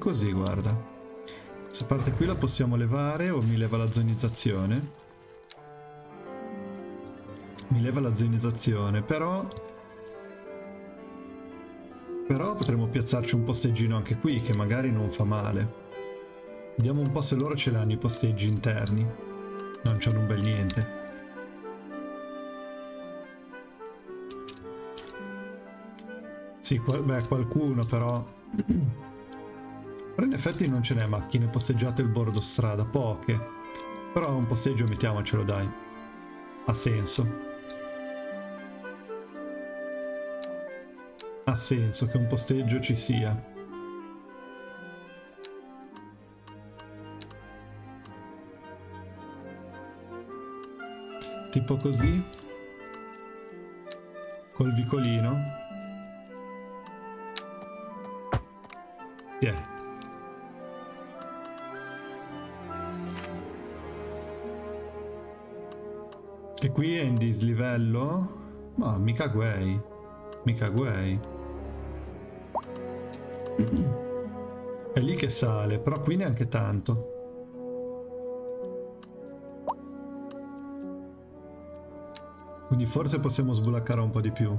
Così, guarda. Questa parte qui la possiamo levare o mi leva la zonizzazione? Mi leva la zonizzazione, però... Però potremmo piazzarci un posteggino anche qui, che magari non fa male. Vediamo un po' se loro ce l'hanno i posteggi interni. Non c'hanno un bel niente. Sì, beh, qualcuno però... però in effetti non ce n'è macchine posteggiate il bordo strada, poche. Però un posteggio mettiamocelo dai. Ha senso. Ha senso che un posteggio ci sia. Tipo così. Col vicolino. Yeah. E qui è in dislivello? Ma mica guai. Mica guai. È lì che sale, però qui neanche tanto. Quindi forse possiamo sbulaccare un po' di più.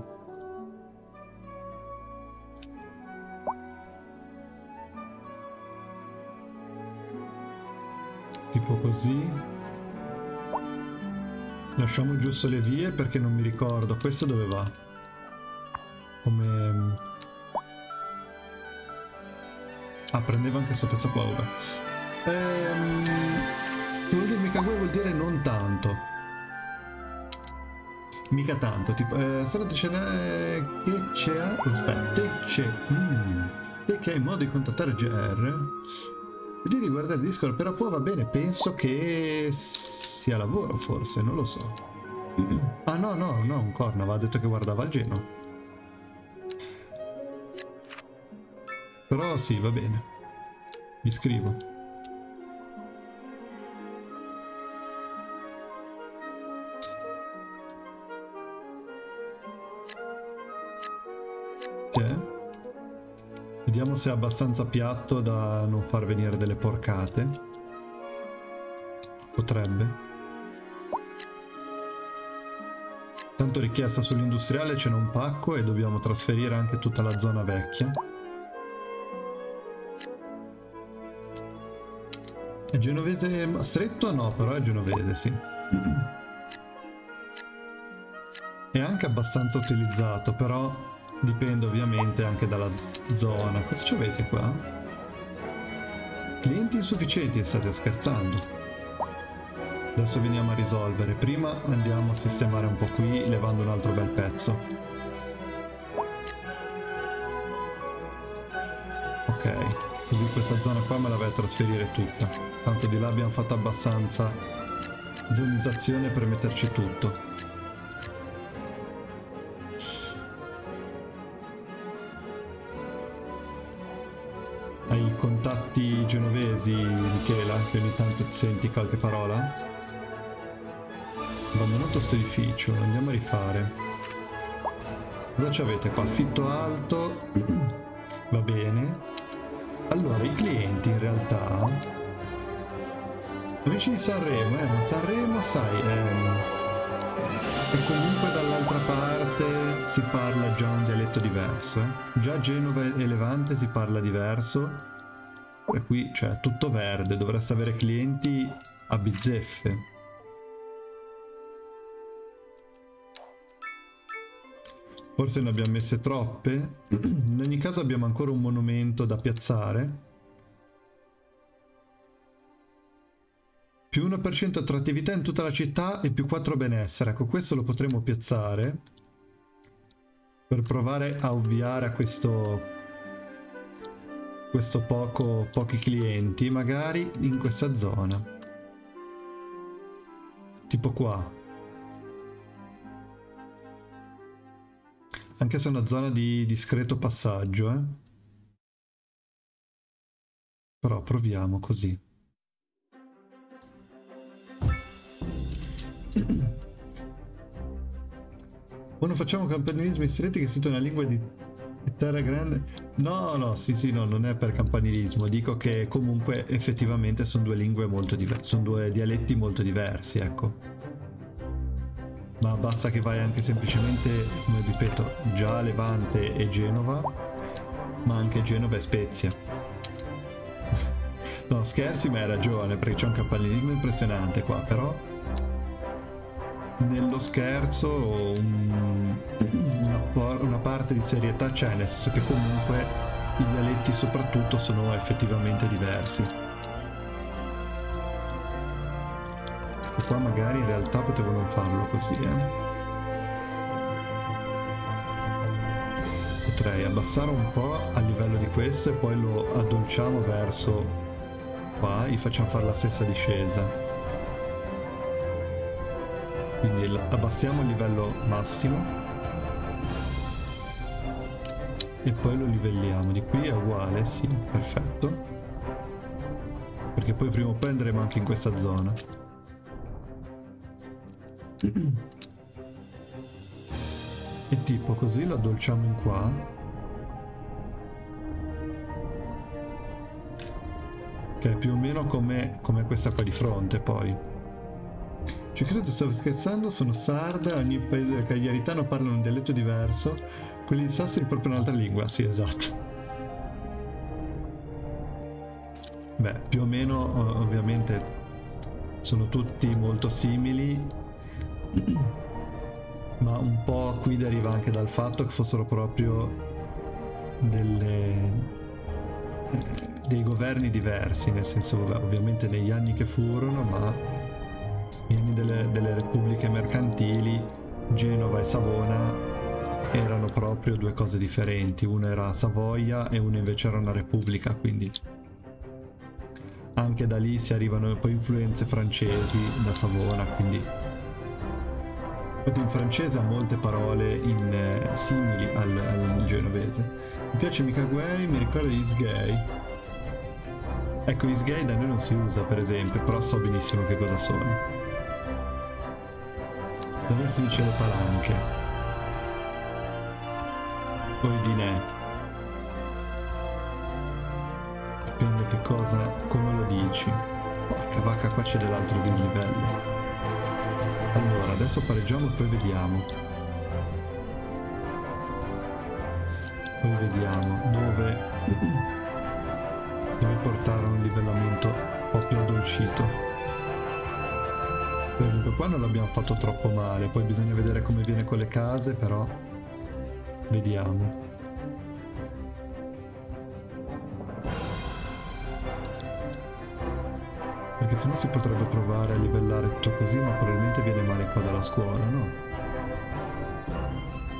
Tipo così. Lasciamo giusto le vie perché non mi ricordo. Questo dove va? Come... Ah, prendeva anche questo pezzo qua, vabbè. Ehm... Dire mica vuol dire non tanto. Mica tanto, tipo, eh, strada ce n'è che c'è, aspetta, te c'è, mm, te che hai modo di contattare GR, di riguardare il Discord, però qua va bene, penso che sia lavoro forse, non lo so. Ah no, no, no, un corno, aveva detto che guardava il Genoa. Però sì, va bene. Mi scrivo. Vediamo se è abbastanza piatto da non far venire delle porcate. Potrebbe. Tanto richiesta sull'industriale ce n'è un pacco e dobbiamo trasferire anche tutta la zona vecchia. È genovese stretto? No, però è genovese, sì. È anche abbastanza utilizzato, però Dipende ovviamente anche dalla zona. Cosa ci avete qua? Clienti insufficienti, state scherzando. Adesso veniamo a risolvere. Prima andiamo a sistemare un po' qui, levando un altro bel pezzo. Ok, quindi questa zona qua me la vai a trasferire tutta. Tanto di là abbiamo fatto abbastanza zonizzazione per metterci tutto. contatti genovesi, Michela, che ogni tanto senti qualche parola? Abbandonato sto edificio, andiamo a rifare. Cosa ci avete qua? Affitto alto, va bene. Allora, i clienti in realtà... Amici di Sanremo, eh, ma Sanremo, sai, eh... E comunque dall'altra parte si parla già un dialetto diverso, eh? Già Genova e Levante si parla diverso e qui cioè tutto verde, dovreste avere clienti a bizzeffe. Forse ne abbiamo messe troppe. In ogni caso abbiamo ancora un monumento da piazzare. Più 1% attrattività in tutta la città e più 4 benessere. Ecco, questo lo potremo piazzare. Per provare a ovviare a questo questo poco, pochi clienti, magari in questa zona. Tipo qua. Anche se è una zona di discreto passaggio, eh. Però proviamo così. Quando facciamo campanilismi stretti che si una lingua di Terra Grande. No, no, sì, sì, no, non è per campanilismo. Dico che comunque effettivamente sono due lingue molto diverse, sono due dialetti molto diversi, ecco. Ma basta che vai anche semplicemente, come ripeto, già Levante e Genova, ma anche Genova e Spezia. no, scherzi, ma hai ragione, perché c'è un campanilismo impressionante qua, però nello scherzo un, una, una, parte di serietà c'è, nel senso che comunque i dialetti soprattutto sono effettivamente diversi. Qua magari in realtà potevo non farlo così, eh. Potrei abbassare un po' a livello di questo e poi lo addolciamo verso qua, gli facciamo fare la stessa discesa. Quindi abbassiamo il livello massimo. E poi lo livelliamo. Di qui è uguale sì perfetto. Perché poi prima o poi andremo anche in questa zona e tipo così lo addolciamo in qua che è più o meno come, come questa qua di fronte poi ci credo, stavo scherzando, sono sarda, ogni paese del Cagliaritano parlano un dialetto diverso, quelli di Sassari proprio un'altra lingua, sì esatto. Beh, più o meno ovviamente sono tutti molto simili, ma un po' qui deriva anche dal fatto che fossero proprio delle, eh, dei governi diversi, nel senso, ovviamente negli anni che furono, ma negli anni delle, delle repubbliche mercantili, Genova e Savona erano proprio due cose differenti, una era Savoia e una invece era una repubblica, quindi anche da lì si arrivano poi influenze francesi da Savona, quindi in francese ha molte parole in, eh, simili al, al, genovese. Mi piace Mikaguei, mi ricorda Isgay. Ecco, Isgay da noi non si usa per esempio, però so benissimo che cosa sono. Da noi si dice le palanche. Poi di ne. Dipende che cosa, come lo dici. Porca vacca, qua c'è dell'altro dislivello. Allora, adesso pareggiamo e poi vediamo. Poi vediamo dove deve portare un livellamento un po' più addolcito. Per esempio qua non l'abbiamo fatto troppo male, poi bisogna vedere come viene con le case, però vediamo. Perché sennò si potrebbe provare a livellare tutto così, ma probabilmente viene male qua dalla scuola, no?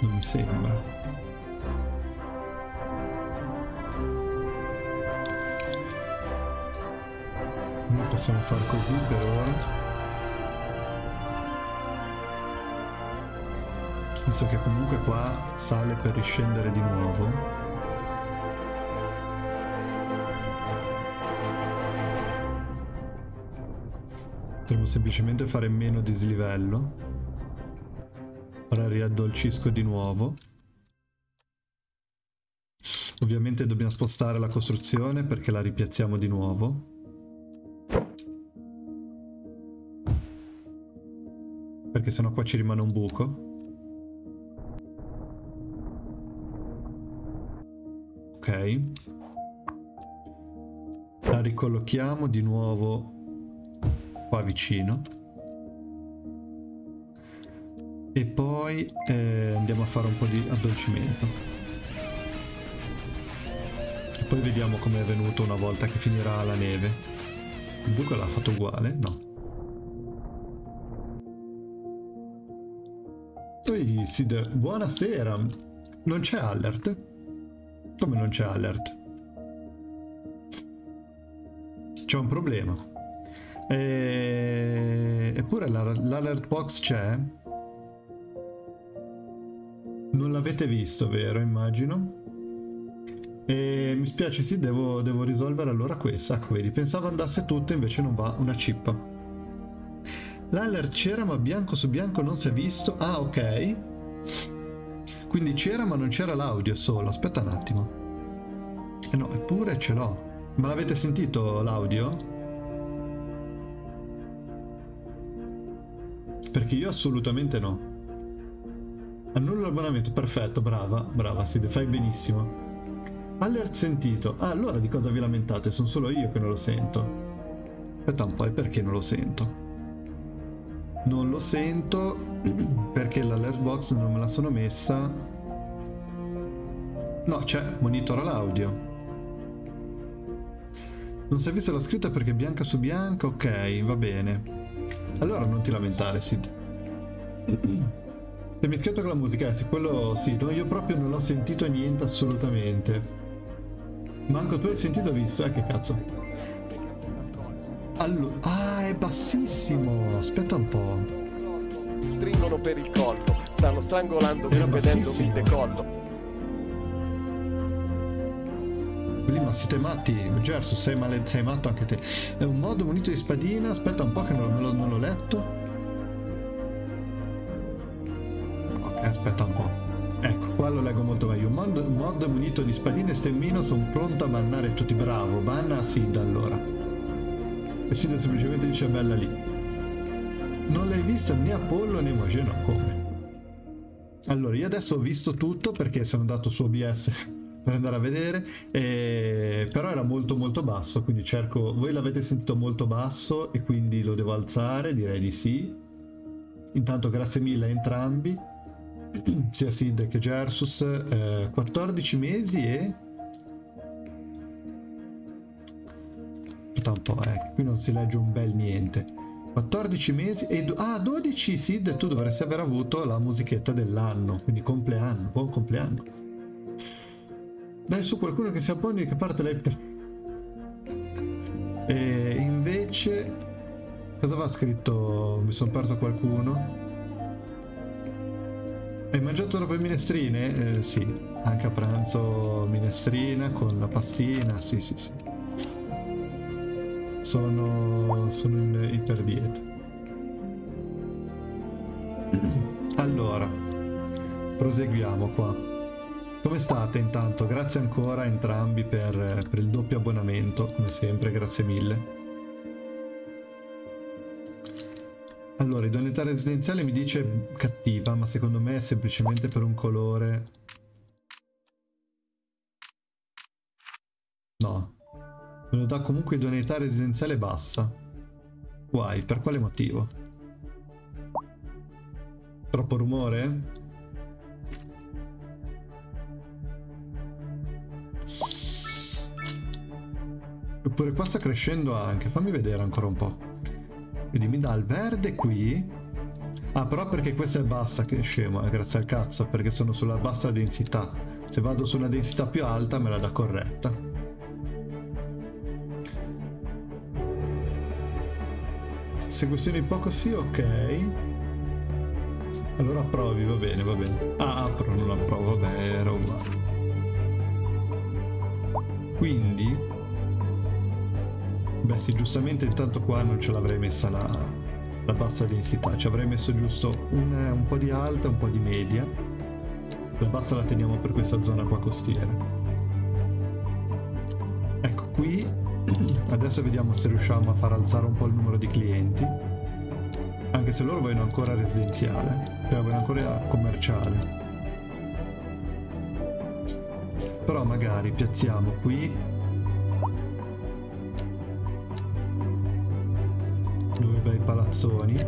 Non mi sembra. Non possiamo far così per ora. visto che comunque qua sale per riscendere di nuovo semplicemente fare meno dislivello. Ora riaddolcisco di nuovo. Ovviamente dobbiamo spostare la costruzione perché la ripiazziamo di nuovo. Perché sennò qua ci rimane un buco. La ricollochiamo di nuovo qua vicino e poi eh, andiamo a fare un po' di addolcimento e poi vediamo come è venuto una volta che finirà la neve il buco l'ha fatto uguale? no poi Sid, buonasera non c'è alert? Come non c'è alert? C'è un problema. E... Eppure l'alert box c'è. Non l'avete visto, vero? Immagino. E mi spiace, sì, devo, devo risolvere allora questo. Ecco, vedi, pensavo andasse tutto, invece non va una cippa. L'alert c'era, ma bianco su bianco non si è visto. Ah, ok. quindi c'era ma non c'era l'audio solo. Aspetta un attimo. Eh no, eppure ce l'ho. Ma l'avete sentito l'audio? Perché io assolutamente no. Annullo l'abbonamento, perfetto, brava, brava, Sid, fai benissimo. Alert sentito. Ah, allora di cosa vi lamentate? Sono solo io che non lo sento. Aspetta un po', e perché non lo sento? Non lo sento perché l'alert box non me la sono messa. No, c'è, monitora l'audio. Non si è vista la scritta perché è bianca su bianca? Ok, va bene. Allora non ti lamentare, Sid. Se mi schiatto con la musica, eh, sì, quello sì, no, io proprio non ho sentito niente assolutamente. Manco tu hai sentito visto? Eh, che cazzo. Allora, ah, è bassissimo. Aspetta un po'. Stringono per il collo, stanno strangolando Era vedendo il decollo. Lì, ma siete matti? Gersu, sei, male- sei matto anche te. È un modo munito di spadina. Aspetta un po' che non, non l'ho letto. Ok, aspetta un po'. Ecco, qua lo leggo molto meglio. Mod, mod munito di spadina e stemmino, sono pronto a bannare tutti. Bravo, banna Sid allora. E Sid semplicemente dice bella lì. Non l'hai visto né Apollo né Mosè, no, come? Allora, io adesso ho visto tutto perché sono andato su OBS per andare a vedere, e... però era molto molto basso, quindi cerco... Voi l'avete sentito molto basso e quindi lo devo alzare, direi di sì. Intanto grazie mille a entrambi, sia Sid che Gersus, eh, 14 mesi e... Aspetta un po', eh, qui non si legge un bel niente. 14 mesi e... do- Ah, 12 Sid, tu dovresti aver avuto la musichetta dell'anno, quindi compleanno, buon compleanno. Dai su qualcuno che si appoggi che parte lei per... E invece... Cosa va scritto? Mi sono perso qualcuno. Hai mangiato robe minestrine? Eh, sì, anche a pranzo minestrina con la pastina, sì sì sì. Sono, sono in iperdieta. Allora, proseguiamo qua. Come state intanto? Grazie ancora a entrambi per, per il doppio abbonamento, come sempre, grazie mille. Allora, idoneità residenziale mi dice cattiva, ma secondo me è semplicemente per un colore... No. Me lo dà comunque idoneità residenziale bassa. Why? Per quale motivo? Troppo rumore? Eppure qua sta crescendo anche, fammi vedere ancora un po'. Quindi mi dà il verde qui. Ah, però perché questa è bassa, che scemo, eh, grazie al cazzo, perché sono sulla bassa densità. Se vado su una densità più alta me la dà corretta. Se questioni poco sì, ok. Allora approvi, va bene, va bene. Ah, apro, non approvo, vabbè, era uguale. Quindi... Beh sì, giustamente intanto qua non ce l'avrei messa la, la bassa densità, ci avrei messo giusto un, un po' di alta un po' di media. La bassa la teniamo per questa zona qua costiera. Ecco qui, adesso vediamo se riusciamo a far alzare un po' il numero di clienti. Anche se loro vogliono ancora residenziale, cioè vogliono ancora commerciale. Però magari piazziamo qui. Due bei palazzoni.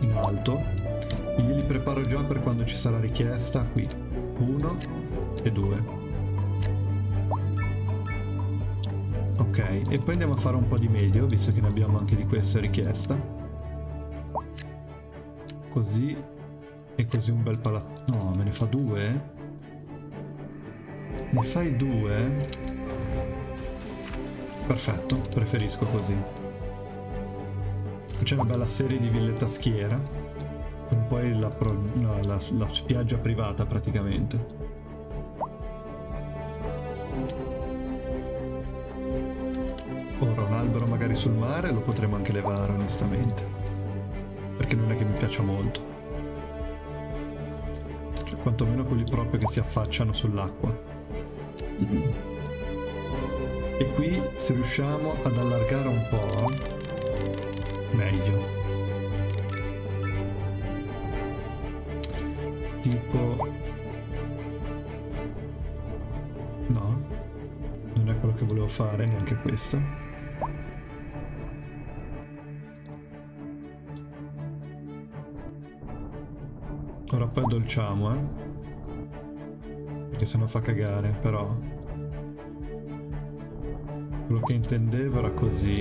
In alto. E glieli preparo già per quando ci sarà richiesta. Qui. Uno e due. Ok e poi andiamo a fare un po' di medio visto che ne abbiamo anche di questa richiesta. Così e così un bel palazzo no me ne fa due ne fai due Perfetto, preferisco così. C'è una bella serie di ville taschiera, con poi la, pro- no, la- la spiaggia privata praticamente. Ora un albero magari sul mare lo potremmo anche levare onestamente, perché non è che mi piaccia molto. Quantomeno quelli proprio che si affacciano sull'acqua. E qui se riusciamo ad allargare un po', meglio. Tipo... No, non è quello che volevo fare, neanche questo. Ora poi addolciamo, eh. Perché se no fa cagare, però. Quello che intendevo era così.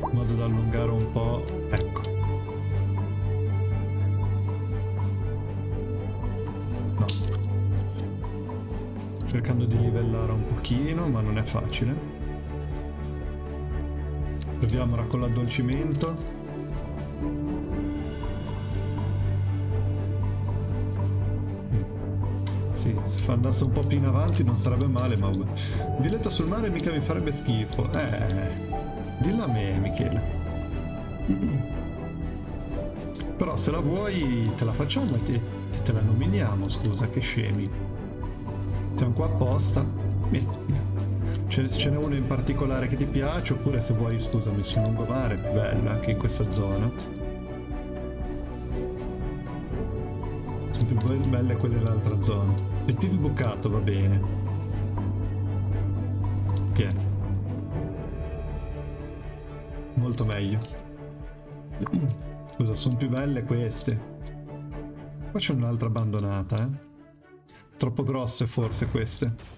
In modo da allungare un po'. Ecco. No. Cercando di livellare un pochino, ma non è facile. Proviamola con l'addolcimento. Sì, se andasse un po' più in avanti non sarebbe male, ma... Villetta sul mare mica mi farebbe schifo. Eh, dilla a me, Michele. Però se la vuoi te la facciamo e te, e te la nominiamo, scusa, che scemi. Siamo qua apposta. Vieni, vieni ce, ce n'è uno in particolare che ti piace oppure se vuoi scusami sul lungomare è più bella anche in questa zona. Sono più belle quelle dell'altra zona. Il TV bucato va bene. Che è? Molto meglio. Scusa sono più belle queste. Qua c'è un'altra abbandonata eh. Troppo grosse forse queste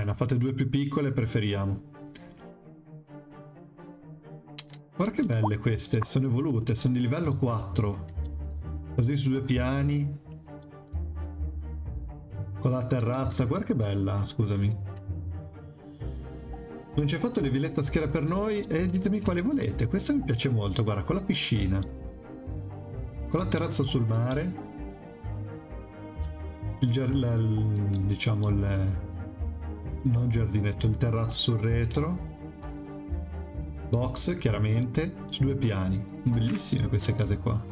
eh, ne ha fatte due più piccole, preferiamo. Guarda che belle queste, sono evolute, sono di livello 4. Così su due piani. Con la terrazza, guarda che bella, scusami. Non ci ha fatto le villette a schiera per noi e ditemi quale volete. Questa mi piace molto, guarda, con la piscina. Con la terrazza sul mare. Il diciamo il non giardinetto, il terrazzo sul retro, box chiaramente, su due piani. Bellissime queste case qua.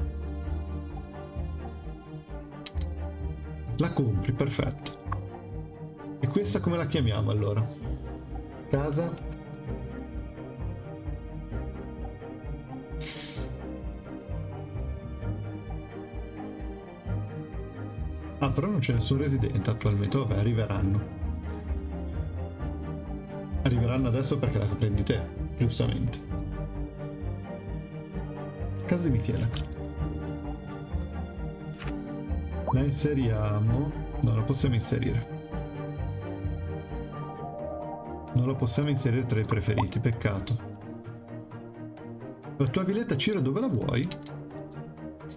La compri, perfetto. E questa come la chiamiamo allora? Casa? Ah, però non c'è nessun residente attualmente, vabbè, arriveranno. Arriveranno adesso perché la prendi te, giustamente. Casa di Michele. La inseriamo... No, la possiamo inserire. Non la possiamo inserire tra i preferiti, peccato. La tua villetta Ciro dove la vuoi?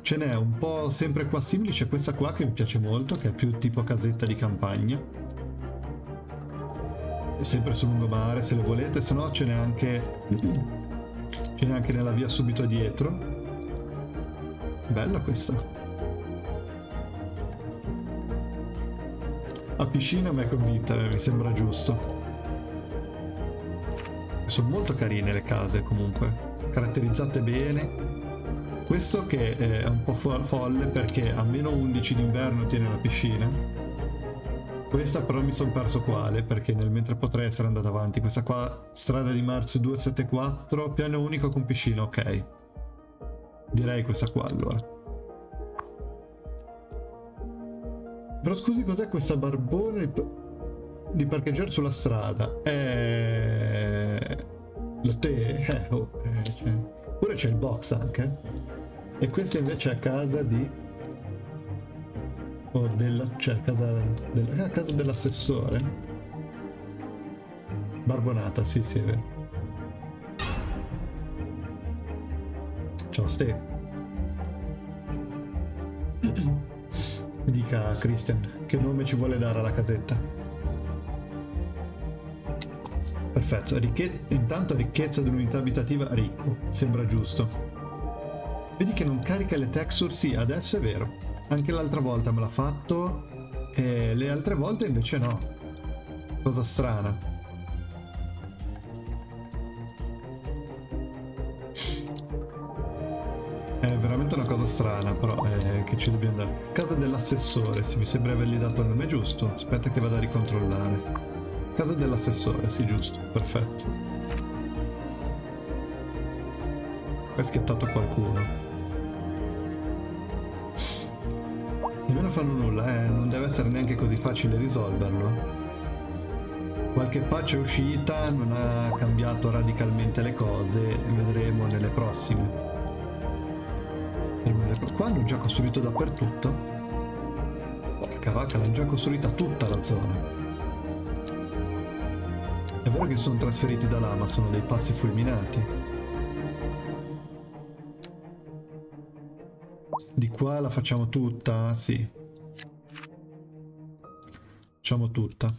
Ce n'è un po' sempre qua simili, c'è questa qua che mi piace molto, che è più tipo casetta di campagna sempre sul lungomare se le volete, se no ce n'è anche ce n'è anche nella via subito dietro. Bella questa. A piscina mi è convinta, mi sembra giusto. Sono molto carine le case comunque, caratterizzate bene. Questo che è un po' folle perché a meno 11 d'inverno tiene la piscina questa però mi sono perso quale, perché nel mentre potrei essere andato avanti. Questa qua, strada di marzo 274, piano unico con piscina, ok. Direi questa qua allora. Però scusi, cos'è questa barbone di parcheggiare sulla strada? Eh... Lo te... Eh, oh, eh. Pure c'è il box anche. E questa invece è a casa di o della, cioè casa, della, casa dell'assessore? Barbonata, sì sì ciao Ste. Mi dica Christian che nome ci vuole dare alla casetta? Perfetto Ricche... intanto ricchezza di un'unità abitativa ricco sembra giusto. Vedi che non carica le texture sì adesso è vero anche l'altra volta me l'ha fatto e le altre volte invece no. Cosa strana. È veramente una cosa strana, però è che ci dobbiamo andare. Casa dell'assessore, sì, mi sembra avergli dato il nome giusto. Aspetta che vado a ricontrollare. Casa dell'assessore, sì, giusto, perfetto. Hai schiattato qualcuno. Fanno nulla, eh, non deve essere neanche così facile risolverlo. Qualche patch è uscita, non ha cambiato radicalmente le cose, vedremo nelle prossime. Qua hanno già costruito dappertutto. Porca vacca, l'hanno già costruita tutta la zona. È vero che sono trasferiti da là, ma sono dei pazzi fulminati. Di qua la facciamo tutta? Sì. Facciamo tutta.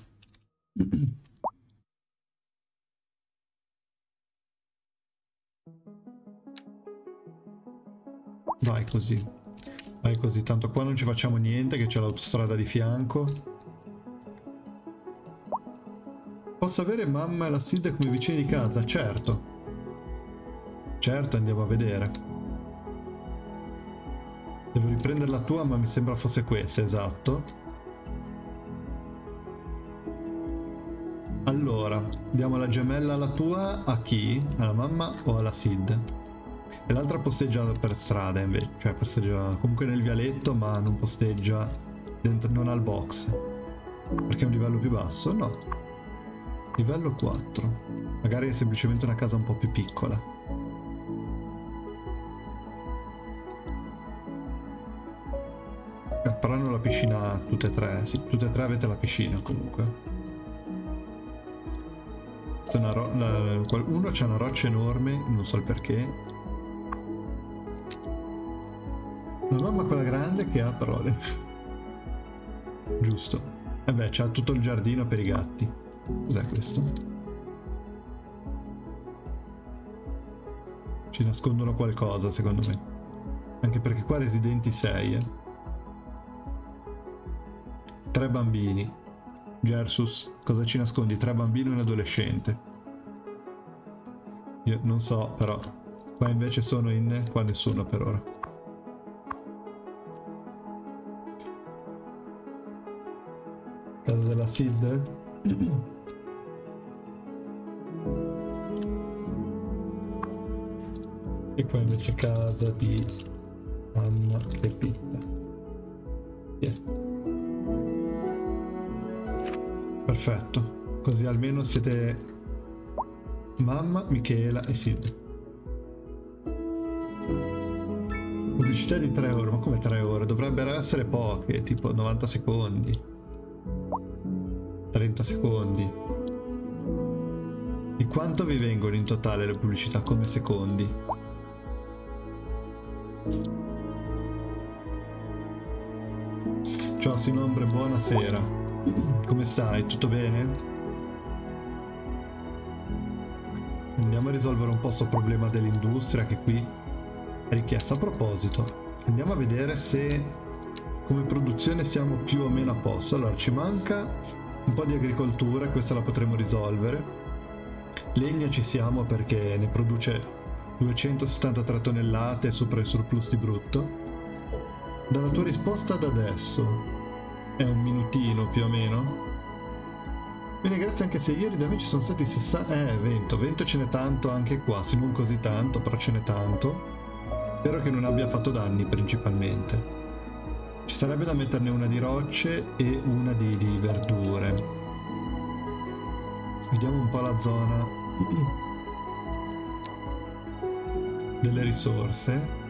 Vai così. Vai così, tanto qua non ci facciamo niente che c'è l'autostrada di fianco. Posso avere mamma e la Sid come vicini di casa? Certo. Certo, andiamo a vedere. Devo riprendere la tua, ma mi sembra fosse questa, esatto. Allora, diamo la gemella alla tua, a chi? Alla mamma o alla Sid? E l'altra posteggia per strada invece, cioè posteggia comunque nel vialetto ma non posteggia dentro, non al box. Perché è un livello più basso? No. Livello 4. Magari è semplicemente una casa un po' più piccola. Eh, però hanno la piscina tutte e tre, sì, tutte e tre avete la piscina comunque. Uno c'ha una roccia enorme, non so il perché, La mamma quella grande che ha parole. Giusto. E beh, c'ha tutto il giardino per i gatti. Cos'è questo? Ci nascondono qualcosa, secondo me. Anche perché qua residenti 6, eh. Tre bambini. Gersus, cosa ci nascondi? Tre bambini e un adolescente. Io non so, però. Qua invece sono in... Qua nessuno per ora. Casa della Sid? e qua invece casa di mamma che pizza. Yeah. Perfetto. Così almeno siete mamma, Michela e Sid. Pubblicità di 3 ore, ma come 3 ore? Dovrebbero essere poche, tipo 90 secondi. 30 secondi. Di quanto vi vengono in totale le pubblicità come secondi? Ciao Sinombre, buonasera. Come stai? Tutto bene? A risolvere un po' questo problema dell'industria che qui è richiesto. A proposito, andiamo a vedere se come produzione siamo più o meno a posto. Allora, ci manca un po' di agricoltura, questa la potremo risolvere. Legna ci siamo perché ne produce 273 tonnellate sopra il surplus di brutto. Dalla tua risposta ad adesso è un minutino più o meno. Bene, grazie anche se ieri da me ci sono stati 60... Eh, vento, vento ce n'è tanto anche qua, se non così tanto, però ce n'è tanto. Spero che non abbia fatto danni principalmente. Ci sarebbe da metterne una di rocce e una di, di verdure. Vediamo un po' la zona delle risorse.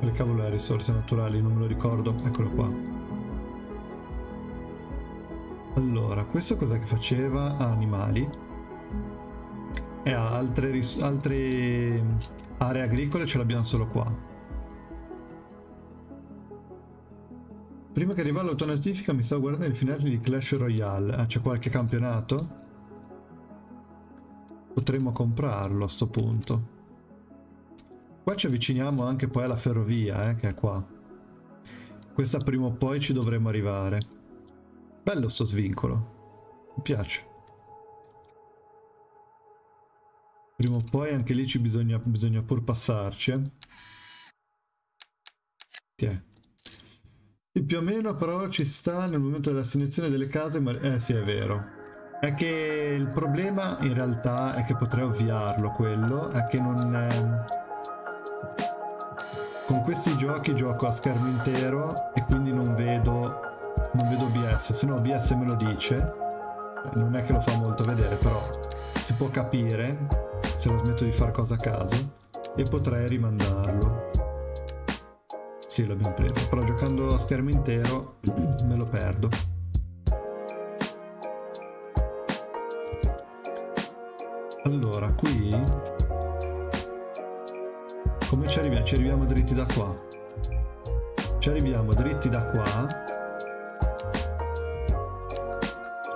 Che cavolo è risorse naturali? Non me lo ricordo. Eccolo qua. Allora, questo cosa che faceva? Ah, animali. E ha altre, altre aree agricole ce l'abbiamo solo qua. Prima che arriva l'autonotifica mi stavo guardando il finale di Clash Royale. Ah, c'è qualche campionato? Potremmo comprarlo a sto punto. Qua ci avviciniamo anche poi alla ferrovia, eh, che è qua. Questa prima o poi ci dovremmo arrivare. Bello sto svincolo. Mi piace. Prima o poi anche lì ci bisogna, bisogna pur passarci. Eh. Tiè. Sì, più o meno però ci sta nel momento della assegnazione delle case, ma eh sì è vero. È che il problema in realtà è che potrei ovviarlo quello, è che non... È... Con questi giochi gioco a schermo intero e quindi non vedo, non vedo OBS, se no OBS me lo dice, non è che lo fa molto vedere, però si può capire se lo smetto di fare cosa a caso e potrei rimandarlo. Sì, l'abbiamo preso, però giocando a schermo intero me lo perdo. Allora, qui... Come ci arriviamo? Ci arriviamo dritti da qua. Ci arriviamo dritti da qua.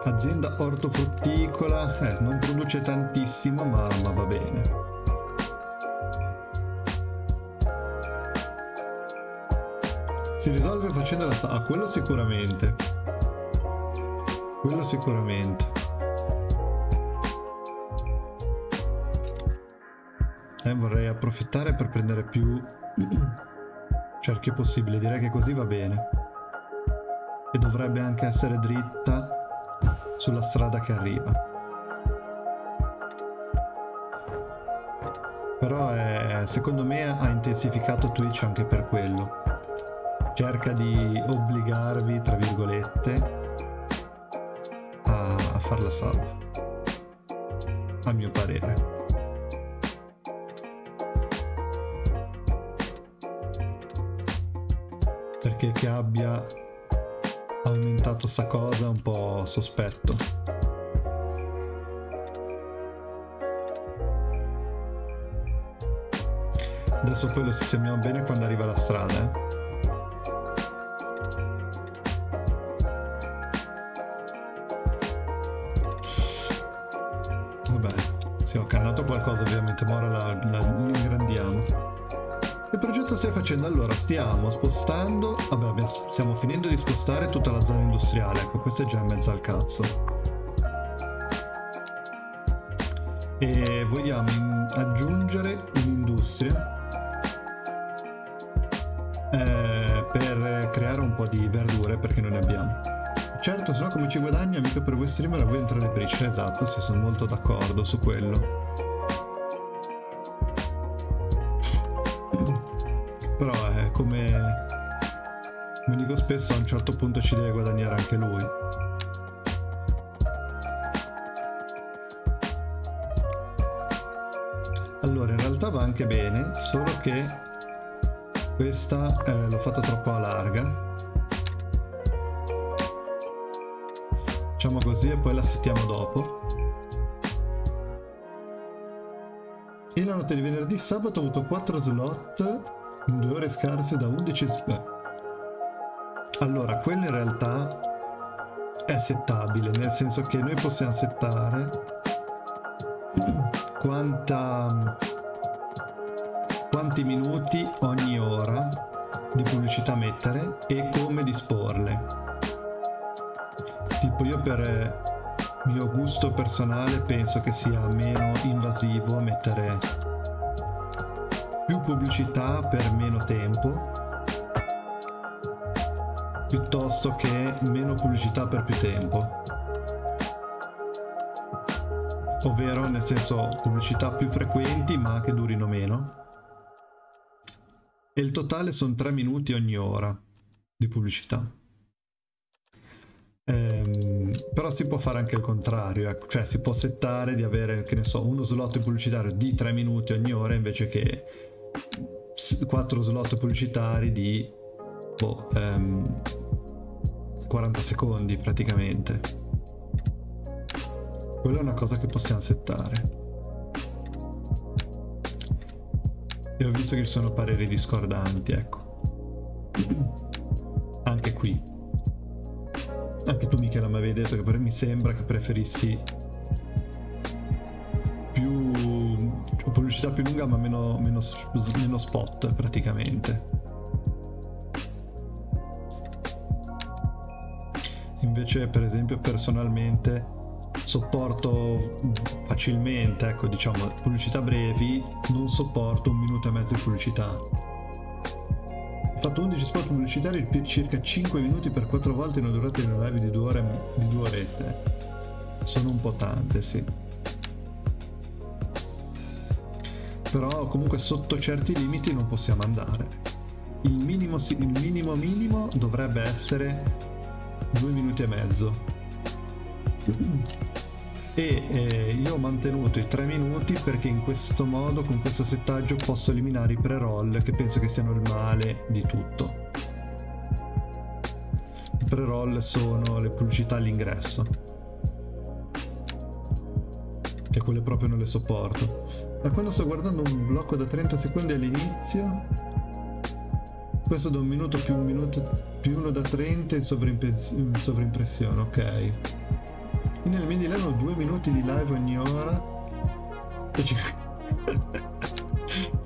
Azienda ortofrutticola. Eh, non produce tantissimo, ma, ma va bene. Si risolve facendo la... Ah, quello sicuramente. Quello sicuramente. Eh, vorrei approfittare per prendere più cerchi possibile. Direi che così va bene. E dovrebbe anche essere dritta sulla strada che arriva. Però è, secondo me ha intensificato Twitch anche per quello cerca di obbligarvi, tra virgolette, a, a farla salva. A mio parere. Perché che abbia aumentato sta cosa è un po' sospetto. Adesso poi lo sistemiamo bene quando arriva la strada, eh. qualcosa ovviamente, ma ora la, la stai facendo? Allora, stiamo spostando... Vabbè, stiamo finendo di spostare tutta la zona industriale. Ecco, questa è già in mezzo al cazzo. E vogliamo in aggiungere un'industria eh, per creare un po' di verdure, perché non ne abbiamo. Certo, se no come ci guadagna mica per voi streamer voi entrare per i esatto, sì, sono molto d'accordo su quello. Spesso, a un certo punto ci deve guadagnare anche lui. Allora, in realtà va anche bene, solo che questa eh, l'ho fatta troppo a larga. Facciamo così e poi la settiamo dopo. E la notte di venerdì sabato ho avuto 4 slot in due ore scarse da 11... Beh. Allora, quello in realtà è settabile, nel senso che noi possiamo settare quanta, quanti minuti ogni ora di pubblicità mettere e come disporle. Tipo io per mio gusto personale penso che sia meno invasivo mettere più pubblicità per meno tempo piuttosto che meno pubblicità per più tempo. Ovvero nel senso pubblicità più frequenti ma che durino meno. E il totale sono 3 minuti ogni ora di pubblicità. Ehm, però si può fare anche il contrario ecco. cioè si può settare di avere che ne so uno slot pubblicitario di 3 minuti ogni ora invece che 4 slot pubblicitari di boh, um, 40 secondi praticamente. Quella è una cosa che possiamo settare. E ho visto che ci sono pareri discordanti, ecco. Anche qui. Anche tu Michela mi avevi detto che mi sembra che preferissi più pubblicità più lunga ma meno, meno, meno spot praticamente invece per esempio personalmente sopporto facilmente, ecco, diciamo, pubblicità brevi, non sopporto un minuto e mezzo di pubblicità. Ho fatto 11 spot pubblicitari per circa 5 minuti per 4 volte in una durata di una live di 2 ore di 2 orette. Sono un po' tante, sì. Però comunque sotto certi limiti non possiamo andare. Il minimo, il minimo minimo dovrebbe essere 2 minuti e mezzo. E eh, io ho mantenuto i 3 minuti perché in questo modo con questo settaggio posso eliminare i pre-roll che penso che siano il male di tutto. I pre-roll sono le pubblicità all'ingresso. Che quelle proprio non le sopporto. Da quando sto guardando un blocco da 30 secondi all'inizio questo da un minuto più un minuto più uno da 30 in, sovrimpressione ok nel mini live due minuti di live ogni ora. E ci...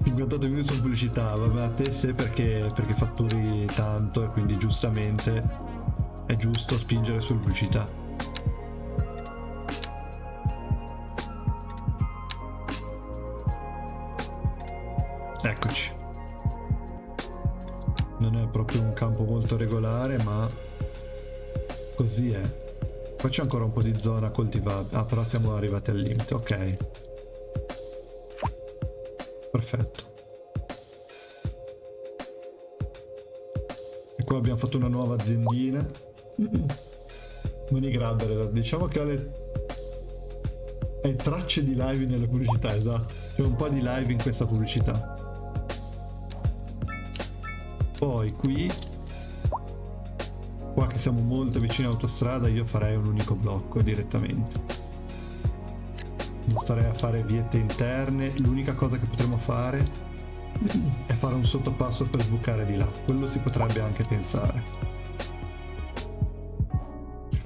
58 minuti sono pubblicità, vabbè a te se perché, perché fatturi tanto e quindi giustamente è giusto spingere sulla pubblicità. C'è ancora un po' di zona coltivabile. Ah, però siamo arrivati al limite, ok. Perfetto. E qua abbiamo fatto una nuova aziendina. Money Grabber, diciamo che ho le... Hai tracce di live nelle pubblicità, esatto. C'è un po' di live in questa pubblicità. Poi qui qua che siamo molto vicini all'autostrada io farei un unico blocco direttamente. Non starei a fare viette interne l'unica cosa che potremmo fare è fare un sottopasso per sbucare di là. Quello si potrebbe anche pensare.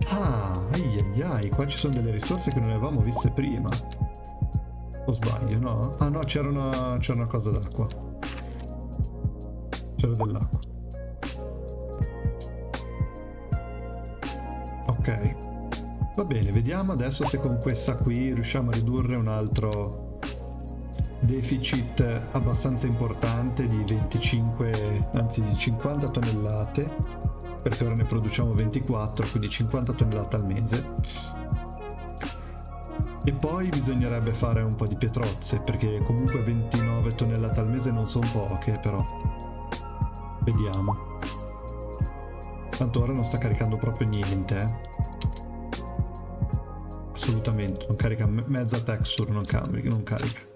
Ah ai ai ai qua ci sono delle risorse che non avevamo viste prima. O sbaglio no? ah no c'era una, una cosa d'acqua. C'era dell'acqua Va bene, vediamo adesso se con questa qui riusciamo a ridurre un altro deficit abbastanza importante di 25, anzi di 50 tonnellate, perché ora ne produciamo 24, quindi 50 tonnellate al mese. E poi bisognerebbe fare un po' di pietrozze, perché comunque 29 tonnellate al mese non sono poche, però. Vediamo. Tanto ora non sta caricando proprio niente, eh. Assolutamente, non carica mezza texture, non carica, non carica.